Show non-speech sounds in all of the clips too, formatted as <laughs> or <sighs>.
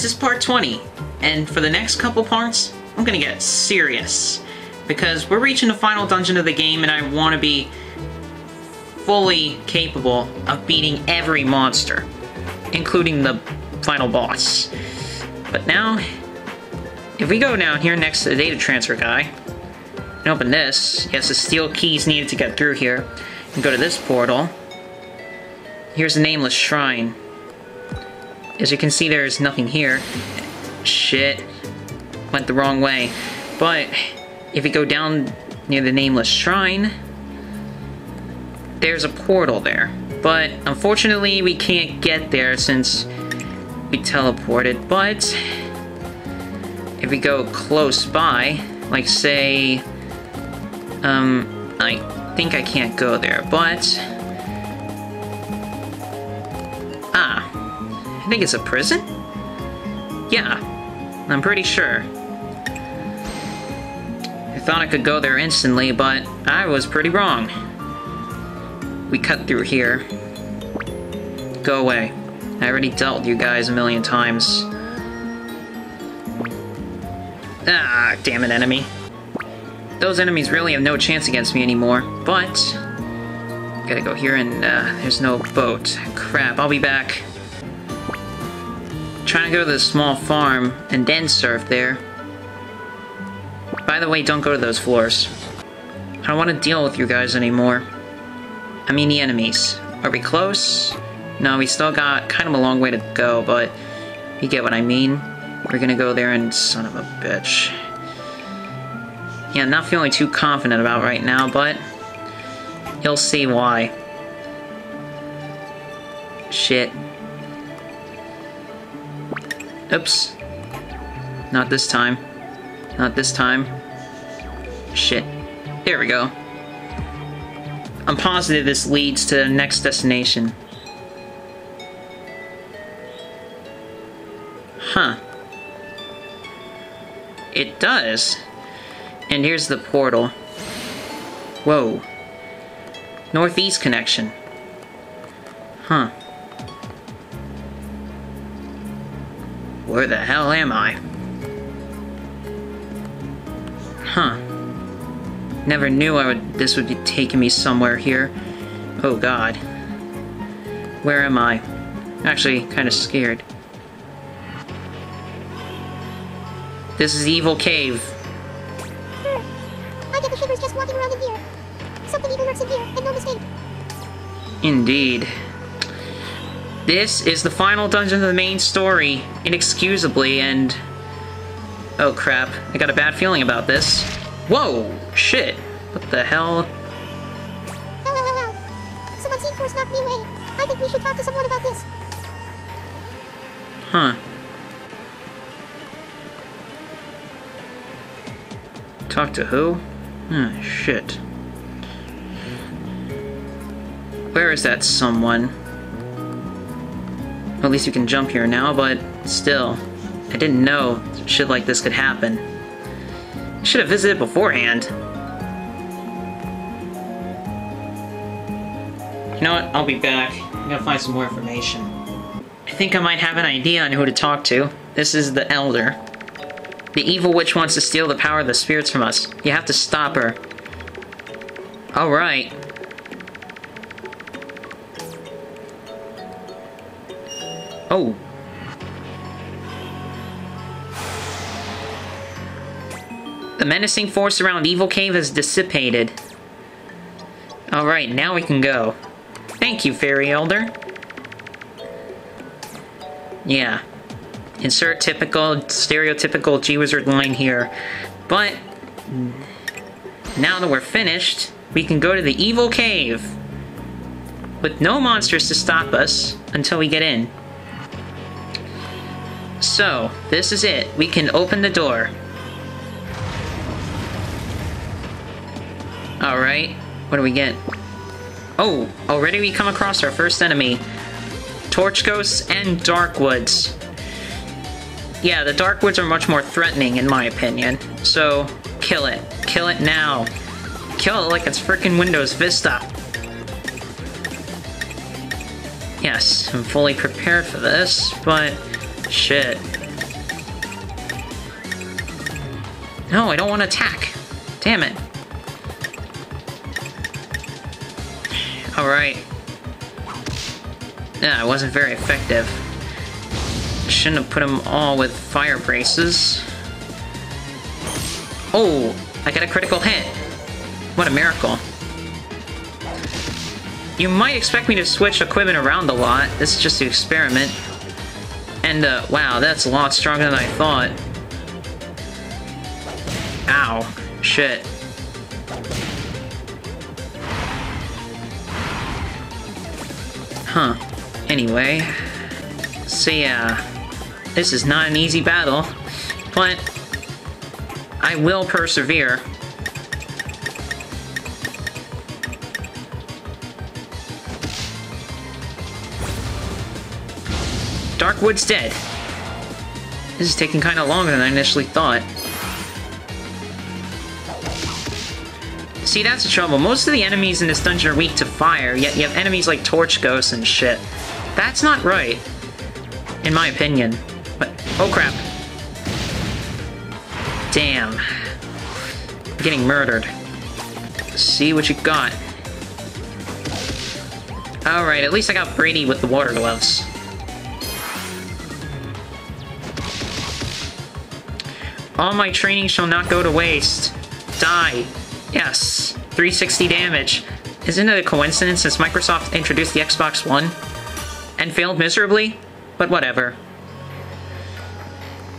this is part 20, and for the next couple parts, I'm gonna get serious. Because we're reaching the final dungeon of the game, and I want to be fully capable of beating every monster, including the final boss. But now, if we go down here next to the data transfer guy, and open this, yes, the steel keys needed to get through here, and go to this portal, here's the Nameless Shrine. As you can see, there's nothing here. Shit. Went the wrong way. But, if you go down near the Nameless Shrine, there's a portal there. But, unfortunately, we can't get there since we teleported. But, if we go close by, like say, um, I think I can't go there, but, ah, think it's a prison? Yeah, I'm pretty sure. I thought I could go there instantly, but I was pretty wrong. We cut through here. Go away. I already dealt with you guys a million times. Ah, damn it, enemy. Those enemies really have no chance against me anymore, but... Gotta go here and, uh, there's no boat. Crap, I'll be back. Trying to go to the small farm and then surf there. By the way, don't go to those floors. I don't want to deal with you guys anymore. I mean the enemies. Are we close? No, we still got kind of a long way to go, but you get what I mean. We're gonna go there and son of a bitch. Yeah, not feeling too confident about right now, but you'll see why. Shit. Oops. Not this time. Not this time. Shit. There we go. I'm positive this leads to the next destination. Huh. It does. And here's the portal. Whoa. Northeast connection. Huh. Where the hell am I? Huh. Never knew I would this would be taking me somewhere here. Oh god. Where am I? Actually, kind of scared. This is Evil Cave. Hmm. I get the shivers just walking around in here. Something evil lurks in here, and no mistake. Indeed. This is the final dungeon of the main story, inexcusably, and... Oh crap, I got a bad feeling about this. Whoa! Shit! What the hell? <laughs> Me. I think we should talk to someone about this. Huh. Talk to who? Oh, shit. Where is that someone? At least you can jump here now, but still. I didn't know shit like this could happen. I should have visited beforehand. You know what? I'll be back. I'm gonna find some more information. I think I might have an idea on who to talk to. This is the Elder. The evil witch wants to steal the power of the spirits from us. You have to stop her. Alright. Oh. The menacing force around Evil Cave has dissipated. Alright, now we can go. Thank you, Fairy Elder. Yeah. Insert typical, stereotypical G-Wizard line here. But, now that we're finished, we can go to the Evil Cave. With no monsters to stop us until we get in. So, this is it. We can open the door. Alright, what do we get? Oh, already we come across our first enemy. Torch Ghosts and Darkwoods. Yeah, the Darkwoods are much more threatening in my opinion. So, kill it. Kill it now. Kill it like it's freaking Windows Vista. Yes, I'm fully prepared for this, but shit. No, I don't want to attack. Damn it. Alright. Yeah, it wasn't very effective. Shouldn't have put them all with fire braces. Oh, I got a critical hit. What a miracle. You might expect me to switch equipment around a lot. This is just an experiment. And, uh, wow, that's a lot stronger than I thought. Ow. Shit. Huh. Anyway. Yeah. This is not an easy battle. But... I will persevere. Darkwood's dead. This is taking kind of longer than I initially thought. See, that's the trouble. Most of the enemies in this dungeon are weak to fire, yet you have enemies like Torch Ghosts and shit. That's not right. In my opinion. But, oh crap. Damn. I'm getting murdered. See what you got. Alright, at least I got Brady with the water gloves. All my training shall not go to waste. Die. Yes, 360 damage. Isn't it a coincidence since Microsoft introduced the Xbox One and failed miserably? But whatever.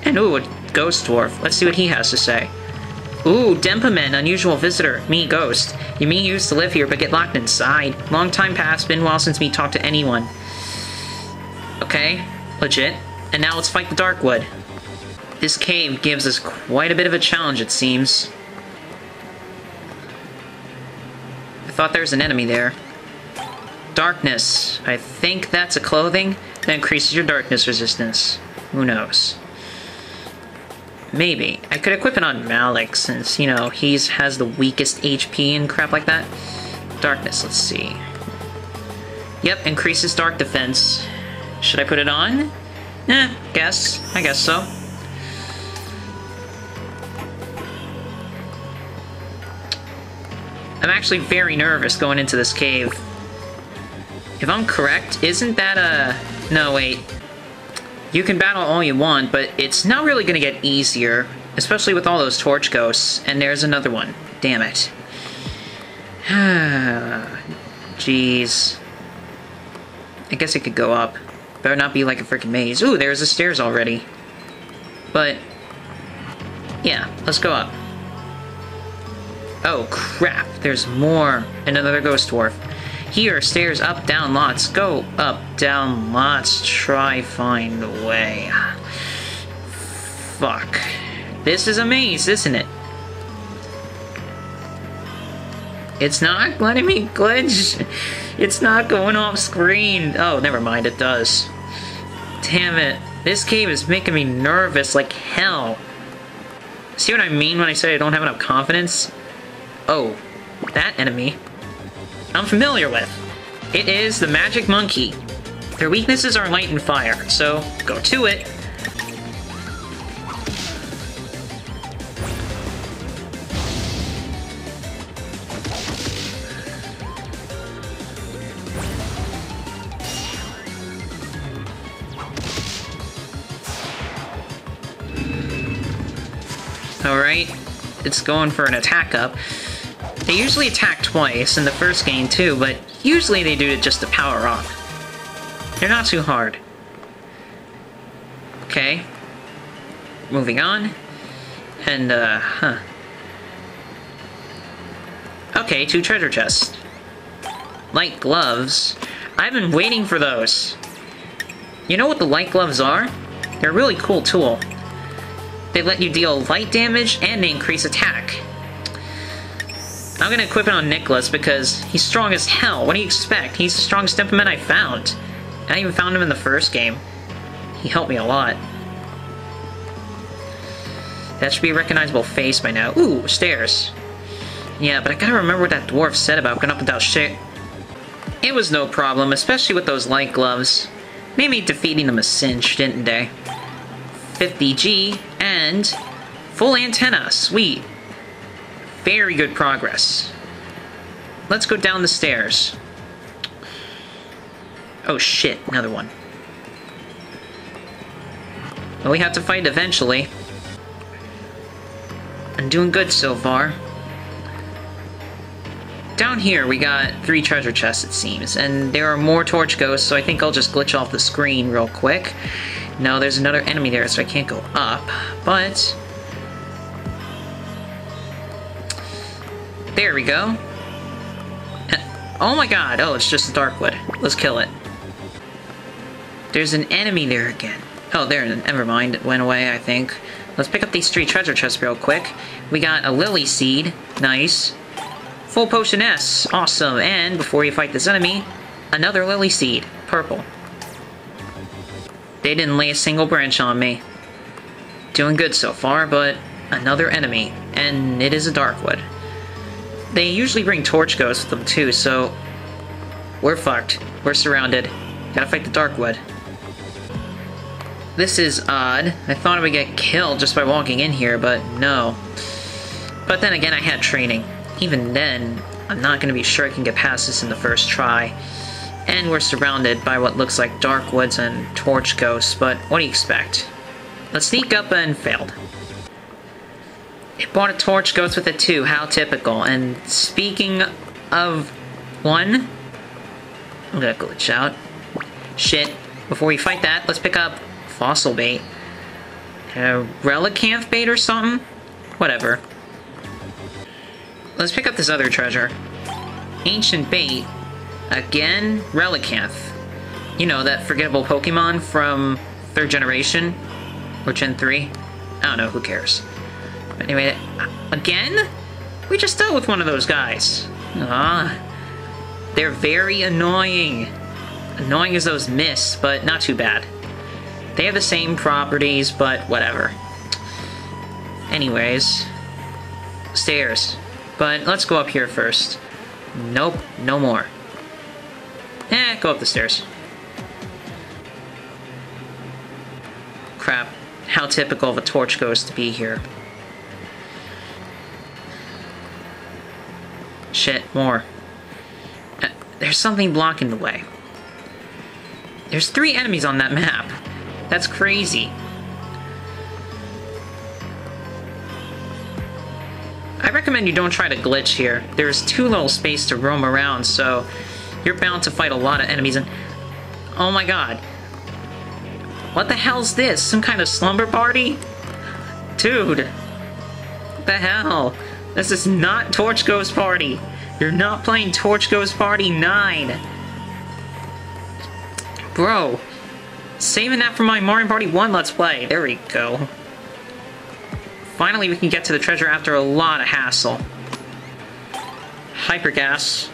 And ooh, a ghost dwarf. Let's see what he has to say. Ooh, Denpa Man, unusual visitor. Me, ghost. You mean you used to live here but get locked inside. Long time past, been while since me talked to anyone. Okay, legit. And now let's fight the Darkwood. This cave gives us quite a bit of a challenge, it seems. Thought there was an enemy there. Darkness. I think that's a clothing that increases your darkness resistance. Who knows? Maybe. I could equip it on Malik since, you know, he's has the weakest HP and crap like that. Darkness, let's see. Yep, increases dark defense. Should I put it on? Eh, guess. I guess so. I'm actually very nervous going into this cave. If I'm correct, isn't that a... No, wait. You can battle all you want, but it's not really going to get easier. Especially with all those torch ghosts. And there's another one. Damn it. <sighs> Jeez. I guess it could go up. Better not be like a freaking maze. Ooh, there's the stairs already. But... Yeah, let's go up. Oh, crap. There's more. Another ghost dwarf. Here, stairs up, down, lots. Go up, down, lots. Try find the way. Fuck. This is a maze, isn't it? It's not letting me glitch. It's not going off screen. Oh, never mind, it does. Damn it. This cave is making me nervous like hell. See what I mean when I say I don't have enough confidence? Oh, that enemy. I'm familiar with. It is the Magic Monkey. Their weaknesses are light and fire, so go to it. Alright, it's going for an attack up. They usually attack twice in the first game too, but usually they do it just to power off. They're not too hard. Okay. Moving on. And, uh, huh. Okay, two treasure chests. Light gloves. I've been waiting for those. You know what the light gloves are? They're a really cool tool. They let you deal light damage and they increase attack. I'm gonna equip it on Nicholas because he's strong as hell. What do you expect? He's the strongest Denpa Man I found. I even found him in the first game. He helped me a lot. That should be a recognizable face by now. Ooh, stairs. Yeah, but I gotta remember what that dwarf said about going up without shit. It was no problem, especially with those light gloves. Made defeating them a cinch, didn't they? 50G and Full antenna, sweet. Very good progress. Let's go down the stairs. Oh shit, another one. Well, we have to fight eventually. I'm doing good so far. Down here, we got three treasure chests, it seems, and there are more torch ghosts, so I think I'll just glitch off the screen real quick. No, there's another enemy there, so I can't go up, but... There we go. Oh my god, oh, it's just a Darkwood. Let's kill it. There's an enemy there again. Oh, there, never mind. It went away, I think. Let's pick up these three treasure chests real quick. We got a Lily Seed. Nice. Full Potion S. Awesome. And before you fight this enemy, another Lily Seed. Purple. They didn't lay a single branch on me. Doing good so far, but another enemy. And it is a Darkwood. They usually bring Torch Ghosts with them too, so... We're fucked. We're surrounded. Gotta fight the Darkwood. This is odd. I thought I would get killed just by walking in here, but no. But then again, I had training. Even then, I'm not to be sure I can get past this in the first try. And we're surrounded by what looks like dark woods and torch ghosts, but what do you expect? Let's sneak up and failed. Bought a torch ghost with it too, how typical. And speaking of one, I'm gonna glitch out. Shit. Before we fight that, let's pick up fossil bait. A relicanth bait or something? Whatever. Let's pick up this other treasure. Ancient bait. Again, relicanth. You know, that forgettable Pokemon from third generation? Or Gen 3? I don't know, who cares. Anyway, again? We just dealt with one of those guys. Ah. They're very annoying. Annoying as those miss, but not too bad. They have the same properties, but whatever. Anyways, stairs. But let's go up here first. Nope, no more. Eh, go up the stairs. Crap. How typical of a torch ghost to be here. Shit, more. Uh, there's something blocking the way. There's three enemies on that map. That's crazy. I recommend you don't try to glitch here. There's too little space to roam around, so you're bound to fight a lot of enemies and... Oh my god. What the hell's this? Some kind of slumber party? Dude. What the hell? This is not Torch Ghost Party. You're not playing Torch Ghost Party 9. Bro, Saving that for my Mario Party 1 Let's Play. There we go. Finally, we can get to the treasure after a lot of hassle. Hypergas.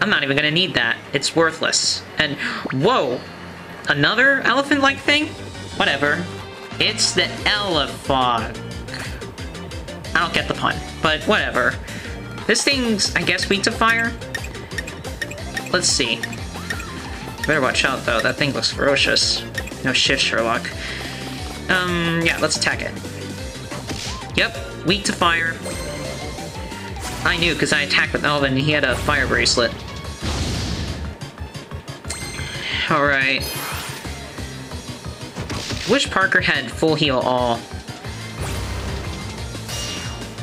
I'm not even gonna need that. It's worthless. And, whoa! Another elephant-like thing? Whatever. It's the elephant. I don't get the pun, but whatever. This thing's, I guess, weak to fire? Let's see. Better watch out, though. That thing looks ferocious. No shit, Sherlock. Um, yeah, let's attack it. Yep, weak to fire. I knew, because I attacked with Elvin, he had a fire bracelet. Alright. Wish Parker had full heal all.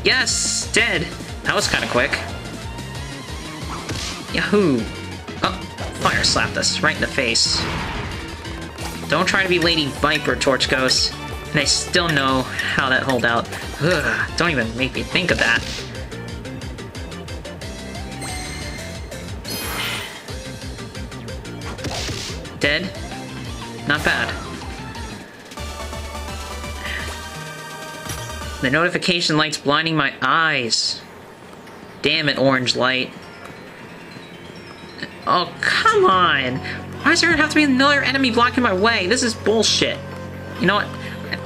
Yes! Dead! That was kind of quick. Yahoo! Oh, fire slapped us right in the face. Don't try to be Lady Viper, Torch Ghost. And I still know how that hold out. Ugh, don't even make me think of that. Dead? Not bad. The notification light's blinding my eyes. Damn it, orange light. Oh, come on! Why does there have to be another enemy blocking my way? This is bullshit. You know what?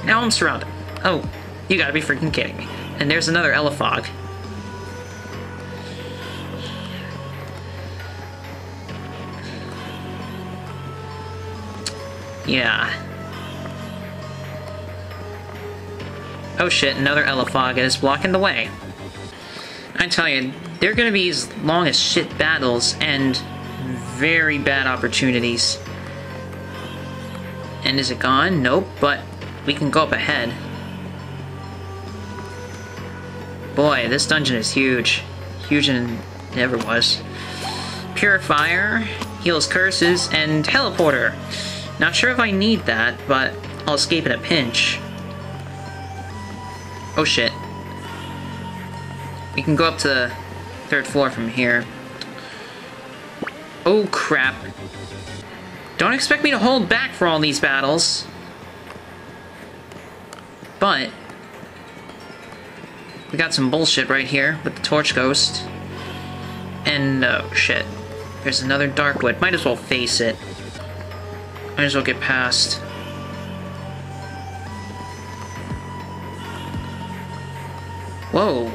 Now I'm surrounded. Oh, you gotta be freaking kidding me. And there's another Elefog. Yeah. Oh shit, another Elefog is blocking the way. I tell you, they're gonna be as long as shit battles and very bad opportunities. And is it gone? Nope, but we can go up ahead. Boy, this dungeon is huge. Huger than it ever was. Purifier, heals curses, and teleporter. Not sure if I need that, but I'll escape in a pinch. Oh shit. We can go up to the third floor from here. Oh crap. Don't expect me to hold back for all these battles. But... We got some bullshit right here with the Torch Ghost. And, oh shit. There's another Darkwood. Might as well face it. Might as well get past. Whoa.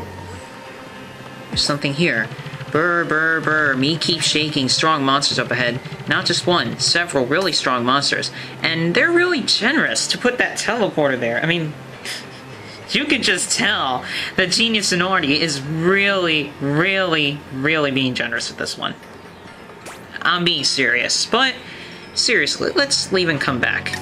There's something here. Brr, brr, brr. Me keep shaking. Strong monsters up ahead. Not just one, several really strong monsters. And they're really generous to put that teleporter there. I mean, <laughs> you can just tell that Genius Sonority is really, really, really being generous with this one. I'm being serious, but seriously, let's leave and come back.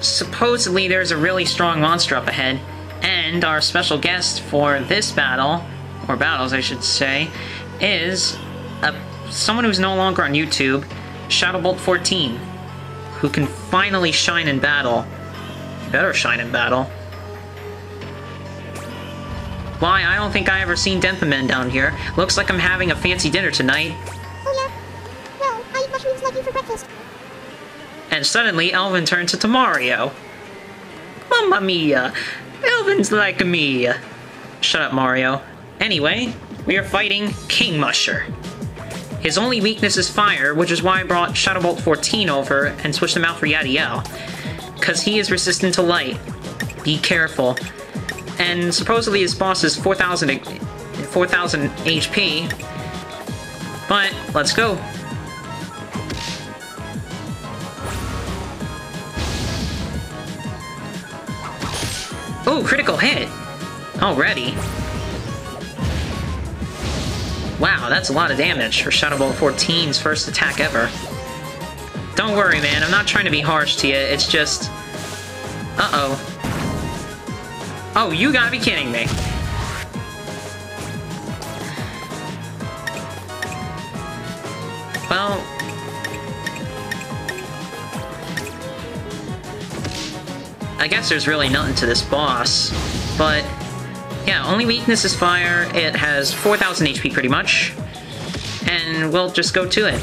Supposedly there's a really strong monster up ahead, and our special guest for this battle, or battles I should say, is a, someone who's no longer on YouTube, Shadowbolt14, who can finally shine in battle. Better shine in battle. Why, I don't think I ever seen Denpaman down here. Looks like I'm having a fancy dinner tonight. Oh yeah? Well, I eat mushrooms like you for breakfast. And suddenly, Elvin turns into Mario. Mamma mia! Elvin's like me! Shut up, Mario. Anyway, we are fighting King Musher. His only weakness is fire, which is why I brought Shadowbolt 14 over and switched him out for Yadiel. Because he is resistant to light. Be careful. And supposedly his boss is 4,000 4,000 HP. But, let's go. Oh, critical hit! Already. Wow, that's a lot of damage for Shadowbolt 14's first attack ever. Don't worry, man, I'm not trying to be harsh to you, it's just... Uh-oh. Oh, you gotta be kidding me. Well... I guess there's really nothing to this boss, but... Yeah, only weakness is fire, it has 4,000 HP pretty much, and we'll just go to it.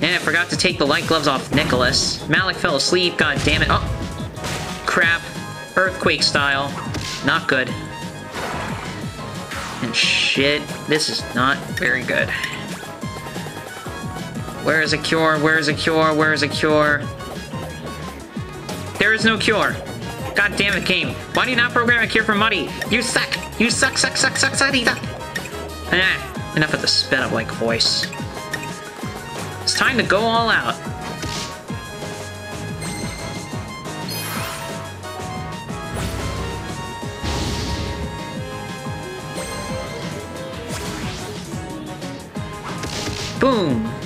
And I forgot to take the light gloves off Nicholas. Malik fell asleep, god damn it. Oh! Crap. Earthquake style. Not good. And shit, this is not very good. Where is a cure? Where is a cure? Where is a cure? There is no cure. God damn it, game. Why do you not program a cure for Muddy? You suck! You suck, suck, suck, suck, suck, suck! Ah, enough of the spit up like voice. It's time to go all out. Boom!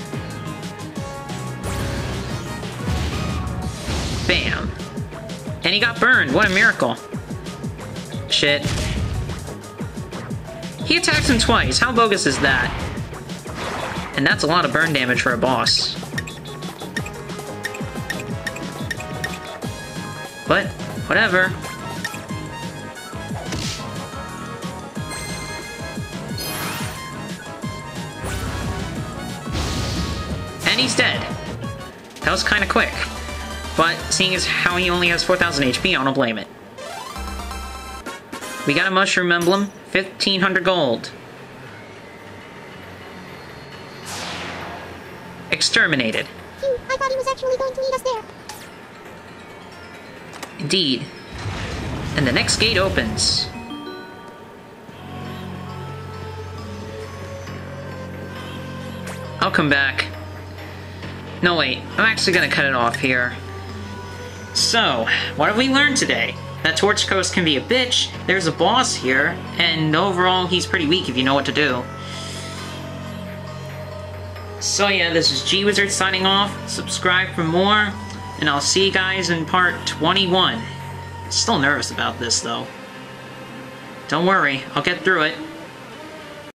What a miracle. Shit. He attacks him twice. How bogus is that? And that's a lot of burn damage for a boss. But, whatever. And he's dead. That was kinda quick. But, seeing as how he only has 4,000 HP, I don't blame it. We got a mushroom emblem, 1500 gold. Exterminated. Phew, I thought he was actually going to lead us there. Indeed. And the next gate opens. I'll come back. No, wait. I'm actually gonna cut it off here. So, what have we learned today? That Torch Ghost can be a bitch, there's a boss here, and overall he's pretty weak if you know what to do. So yeah, this is G-Wizard signing off. Subscribe for more, and I'll see you guys in part 21. Still nervous about this though. Don't worry, I'll get through it.